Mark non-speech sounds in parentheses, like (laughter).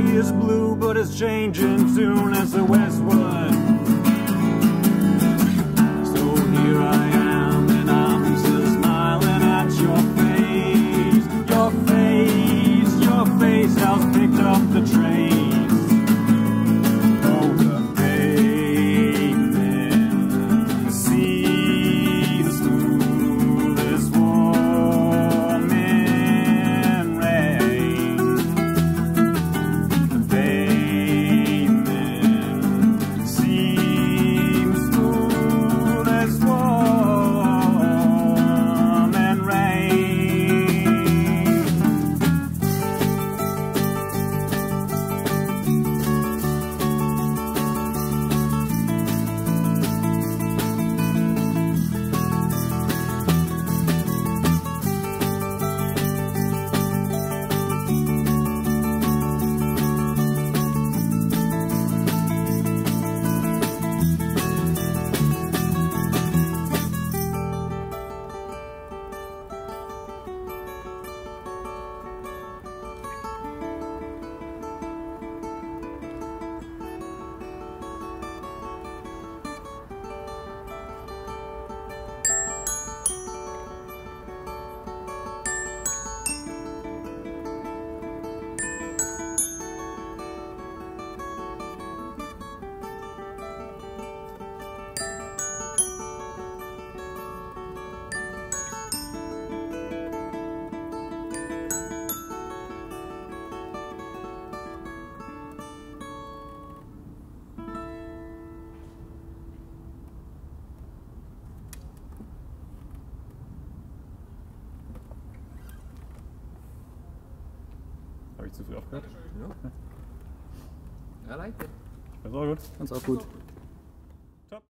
sky is blue, but it's changing soon as the west one. Habe ich zu früh aufgehört? Ja. Ja, (laughs) like. Das war gut. Ganz auch gut.